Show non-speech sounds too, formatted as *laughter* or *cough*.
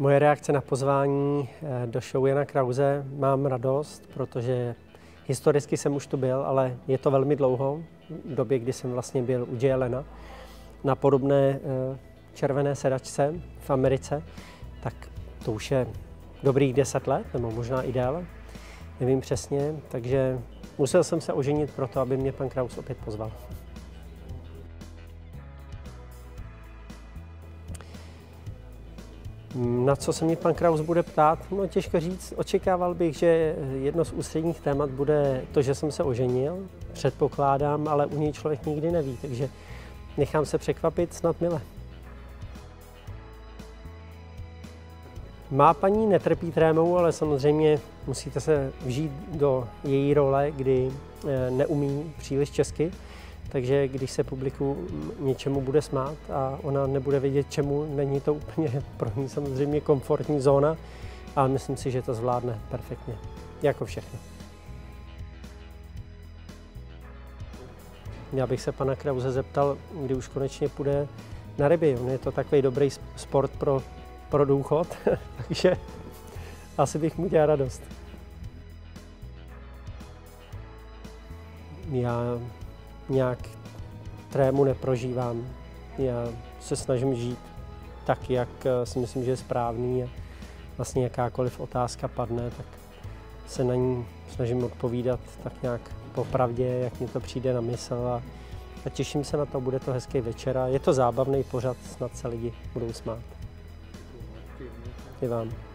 Moje reakce na pozvání eh, do show Jana Krause mám radost, protože historicky jsem už tu byl, ale je to velmi dlouho, v době, kdy jsem vlastně byl u Lena na podobné eh, červené sedačce v Americe, tak to už je dobrých deset let, nebo možná i déle, nevím přesně, takže musel jsem se oženit proto, aby mě pan Kraus opět pozval. Na co se mě pan Kraus bude ptát? No těžko říct. Očekával bych, že jedno z ústředních témat bude to, že jsem se oženil. Předpokládám, ale u něj člověk nikdy neví, takže nechám se překvapit snad mile. Má paní netrpí trémou, ale samozřejmě musíte se vžít do její role, kdy eh, neumí příliš česky. Takže když se publiku něčemu bude smát a ona nebude vědět čemu, není to úplně *laughs* pro ní samozřejmě komfortní zóna, ale myslím si, že to zvládne perfektně, jako všechno. Já bych se pana Krause zeptal, kdy už konečně půjde na ryby. On je to takový dobrý sport pro, pro důchod, *laughs* takže asi bych mu dělal radost. Já nějak trému neprožívám. Já se snažím žít tak, jak eh, si myslím, že je správný a vlastně jakákoliv otázka padne, tak se na ní snažím odpovídat tak nějak popravdě, jak mi to přijde na mysl a, a těším se na to, bude to hezký večer a je to zábavný pořad, snad se lidi budou smát. I vám.